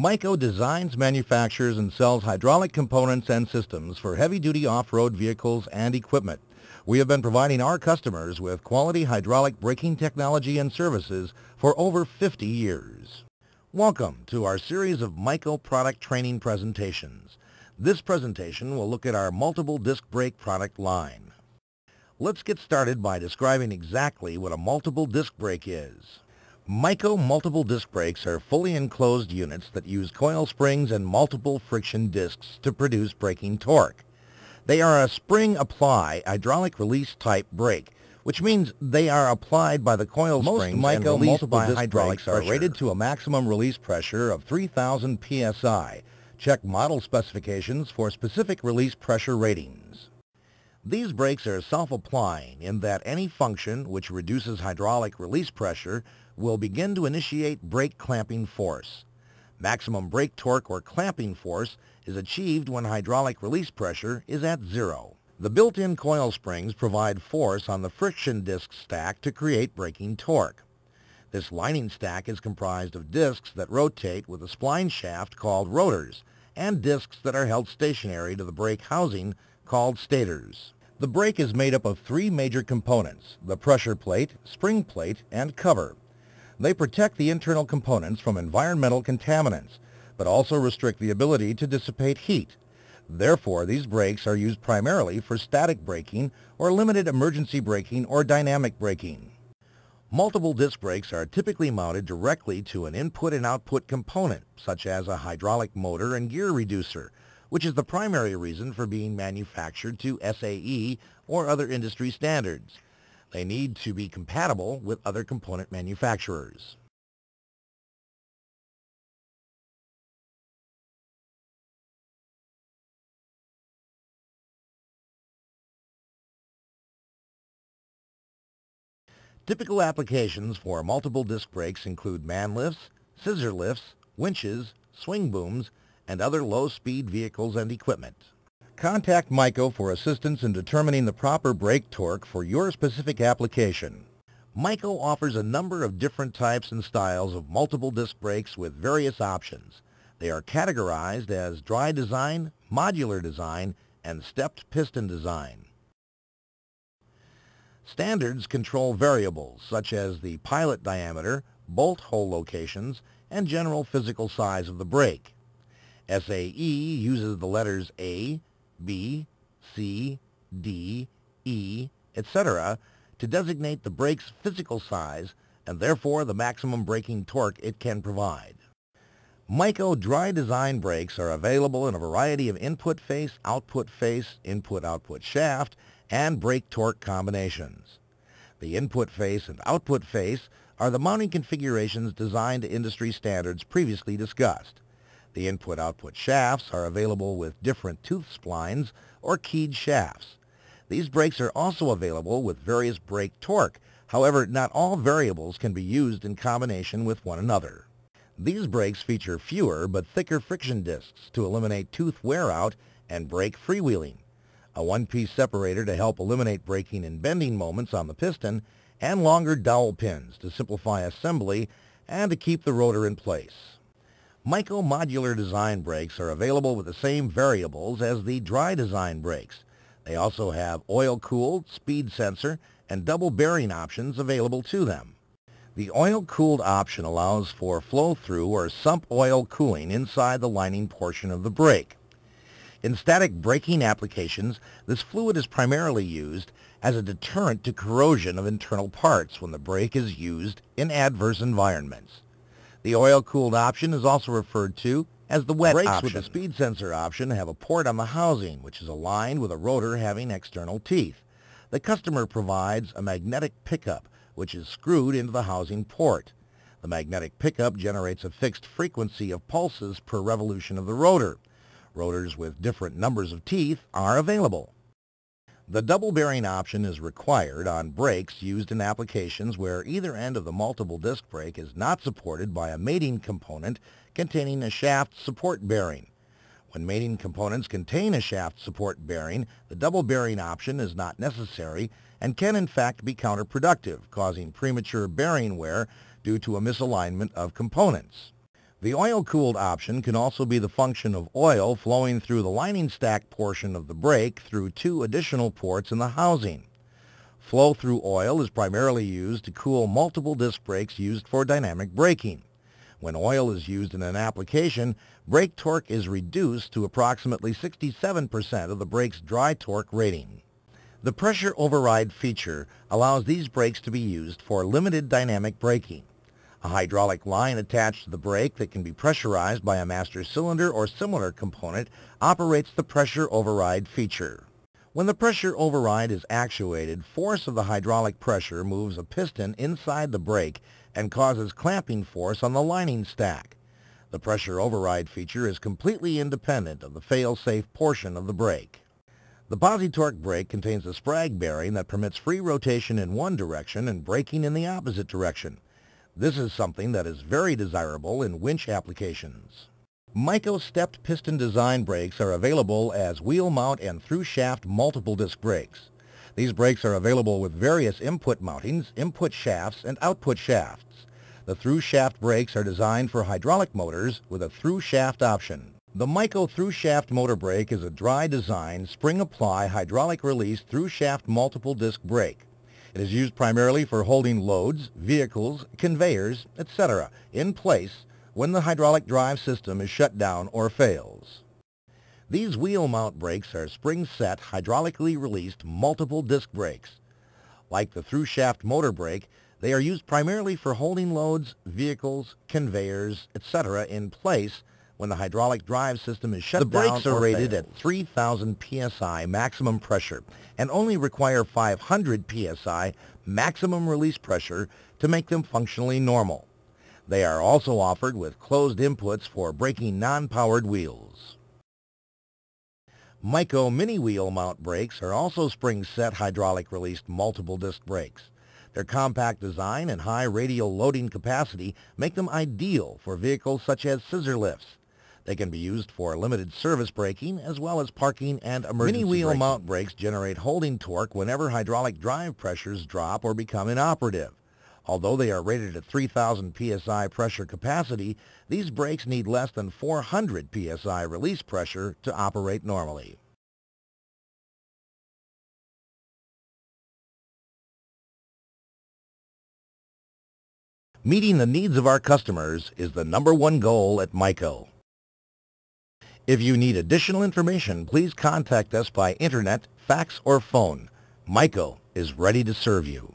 MICO designs, manufactures, and sells hydraulic components and systems for heavy-duty off-road vehicles and equipment. We have been providing our customers with quality hydraulic braking technology and services for over 50 years. Welcome to our series of MICO product training presentations. This presentation will look at our multiple disc brake product line. Let's get started by describing exactly what a multiple disc brake is. MICO multiple disc brakes are fully enclosed units that use coil springs and multiple friction discs to produce braking torque. They are a spring-apply hydraulic release type brake, which means they are applied by the coil Most springs MICO and released multiple by disc hydraulics brakes are are rated to a maximum release pressure of 3,000 psi. Check model specifications for specific release pressure ratings. These brakes are self-applying in that any function which reduces hydraulic release pressure will begin to initiate brake clamping force. Maximum brake torque or clamping force is achieved when hydraulic release pressure is at zero. The built-in coil springs provide force on the friction disc stack to create braking torque. This lining stack is comprised of discs that rotate with a spline shaft called rotors and discs that are held stationary to the brake housing called stators. The brake is made up of three major components, the pressure plate, spring plate, and cover. They protect the internal components from environmental contaminants, but also restrict the ability to dissipate heat. Therefore, these brakes are used primarily for static braking or limited emergency braking or dynamic braking. Multiple disc brakes are typically mounted directly to an input and output component, such as a hydraulic motor and gear reducer, which is the primary reason for being manufactured to SAE or other industry standards. They need to be compatible with other component manufacturers. Typical applications for multiple disc brakes include man lifts, scissor lifts, winches, swing booms, and other low-speed vehicles and equipment. Contact MICO for assistance in determining the proper brake torque for your specific application. MICO offers a number of different types and styles of multiple disc brakes with various options. They are categorized as dry design, modular design, and stepped piston design. Standards control variables such as the pilot diameter, bolt hole locations, and general physical size of the brake. SAE uses the letters A, B, C, D, E, etc. to designate the brake's physical size and therefore the maximum braking torque it can provide. MICO dry design brakes are available in a variety of input face, output face, input-output shaft, and brake torque combinations. The input face and output face are the mounting configurations designed to industry standards previously discussed. The input-output shafts are available with different tooth splines or keyed shafts. These brakes are also available with various brake torque. However, not all variables can be used in combination with one another. These brakes feature fewer but thicker friction discs to eliminate tooth wear-out and brake freewheeling, a one-piece separator to help eliminate braking and bending moments on the piston, and longer dowel pins to simplify assembly and to keep the rotor in place. MICO modular design brakes are available with the same variables as the dry design brakes. They also have oil-cooled, speed sensor, and double bearing options available to them. The oil-cooled option allows for flow-through or sump oil cooling inside the lining portion of the brake. In static braking applications, this fluid is primarily used as a deterrent to corrosion of internal parts when the brake is used in adverse environments. The oil-cooled option is also referred to as the wet Brakes option. with with the speed sensor option have a port on the housing, which is aligned with a rotor having external teeth. The customer provides a magnetic pickup, which is screwed into the housing port. The magnetic pickup generates a fixed frequency of pulses per revolution of the rotor. Rotors with different numbers of teeth are available. The double bearing option is required on brakes used in applications where either end of the multiple disc brake is not supported by a mating component containing a shaft support bearing. When mating components contain a shaft support bearing, the double bearing option is not necessary and can in fact be counterproductive, causing premature bearing wear due to a misalignment of components. The oil-cooled option can also be the function of oil flowing through the lining stack portion of the brake through two additional ports in the housing. Flow-through oil is primarily used to cool multiple disc brakes used for dynamic braking. When oil is used in an application, brake torque is reduced to approximately 67% of the brake's dry torque rating. The pressure override feature allows these brakes to be used for limited dynamic braking. A hydraulic line attached to the brake that can be pressurized by a master cylinder or similar component operates the pressure override feature. When the pressure override is actuated, force of the hydraulic pressure moves a piston inside the brake and causes clamping force on the lining stack. The pressure override feature is completely independent of the fail-safe portion of the brake. The Posi-Torque brake contains a sprag bearing that permits free rotation in one direction and braking in the opposite direction. This is something that is very desirable in winch applications. MICO stepped piston design brakes are available as wheel mount and through shaft multiple disc brakes. These brakes are available with various input mountings, input shafts, and output shafts. The through shaft brakes are designed for hydraulic motors with a through shaft option. The MICO through shaft motor brake is a dry design, spring apply, hydraulic release through shaft multiple disc brake. It is used primarily for holding loads, vehicles, conveyors, etc. in place when the hydraulic drive system is shut down or fails. These wheel mount brakes are spring-set, hydraulically released multiple disc brakes. Like the through-shaft motor brake, they are used primarily for holding loads, vehicles, conveyors, etc. in place when the hydraulic drive system is shut the down The brakes are rated fails. at 3,000 psi maximum pressure and only require 500 psi maximum release pressure to make them functionally normal. They are also offered with closed inputs for braking non-powered wheels. MICO mini wheel mount brakes are also spring-set hydraulic released multiple disc brakes. Their compact design and high radial loading capacity make them ideal for vehicles such as scissor lifts. They can be used for limited service braking as well as parking and emergency Mini wheel braking. mount brakes generate holding torque whenever hydraulic drive pressures drop or become inoperative. Although they are rated at 3,000 psi pressure capacity, these brakes need less than 400 psi release pressure to operate normally. Meeting the needs of our customers is the number one goal at MICO. If you need additional information, please contact us by internet, fax, or phone. MICO is ready to serve you.